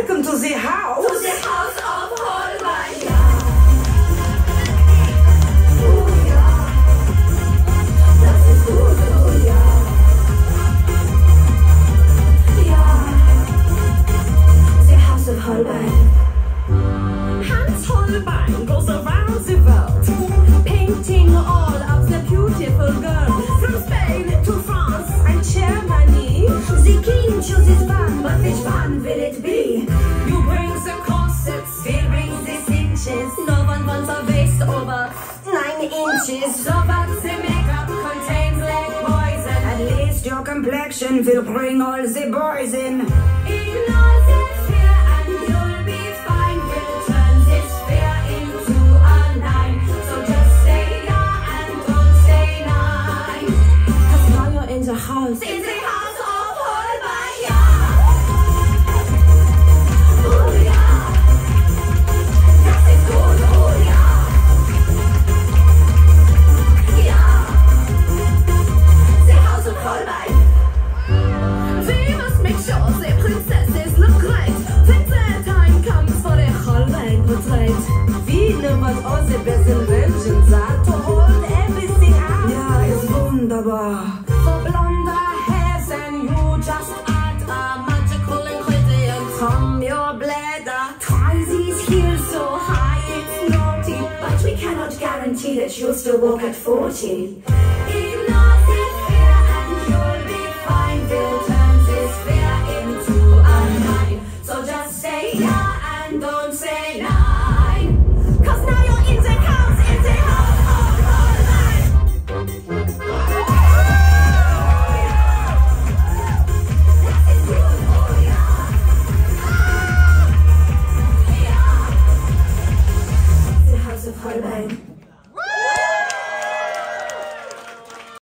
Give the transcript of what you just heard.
Welcome to the Haus. Chooses one, but which one will it be? You bring the corsets, we bring the cinches. No one wants a waist over nine inches. So but the makeup contains lead poison. At least your complexion will bring all the boys in. Best inventions are to hold everything up. Ja, ist wunderbar. For blonder hairs and you just add a magical ingredient from your bladder. Try these heels so high it's naughty, but we cannot guarantee that you'll still walk at 40. 拜拜